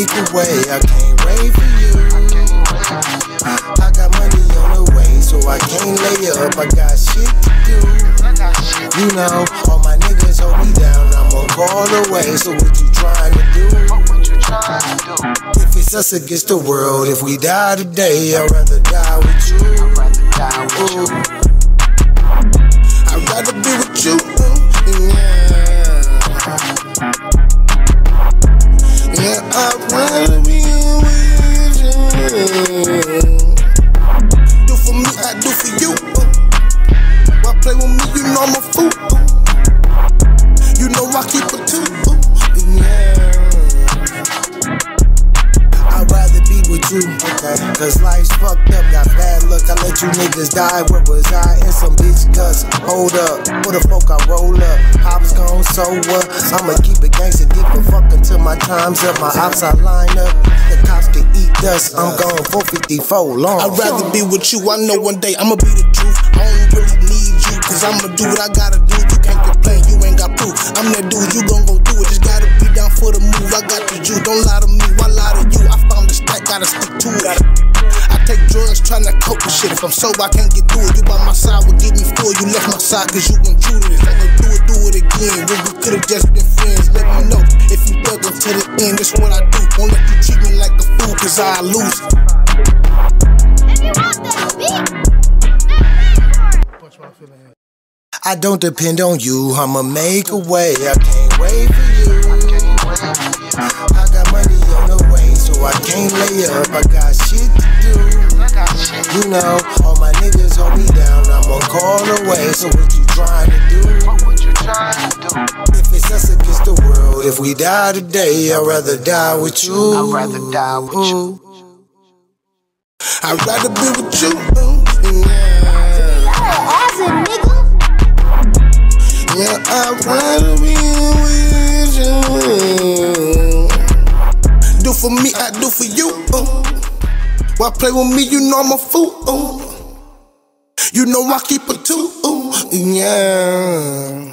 make a way. I can't wait for you. I got money on the way, so I can't lay up. I got shit to do. You know, all my niggas hold me down. I'm on call away. So what you trying to do? If it's us against the world, if we die today, I'd rather die with you. I'd play with me? You know I'm a fool. You know I keep. Yeah. I'd rather be with you, okay? Cause life's fucked up, got bad luck. I let you niggas die. Where was I? In some bitch guts. Hold up, where the fuck I roll up? Hops gone, so what? I'ma keep it gangsta, give a fuck until my time's up. My ops I line up. The cops can eat dust. I'm going 454 long. I'd rather be with you. I know one day I'ma be the truth. I don't really cause I'ma do what I gotta do. You can't complain, you ain't got proof. I'm that dude, you gon' go do it. Just gotta be down for the move. I got the juice. Don't lie to me, why lie to you? I found the stack, gotta stick to it. I take drugs, tryna cope with shit. If I'm sober, I can't get through it. You by my side would get me full. You left my side cause you went true to this. I'm gonna do it, do it again. When we could've just been friends, let me know. If you thuggin' to the end, that's what I do. Won't let you treat me like a fool, cause I lose. I don't depend on you, I'ma make a way. I can't wait for you. I got money on the way, so I can't lay up. I got shit to do. You know, all my niggas hold me down. I'm on call away, so what you trying to do? If it's us against the world, if we die today, I'd rather die with you. I'd rather die with you. I'd rather be with you. Acid, for me, I do for you. Uh. Why play with me? You know I'm a fool. Uh. You know I keep it too. Uh. Yeah.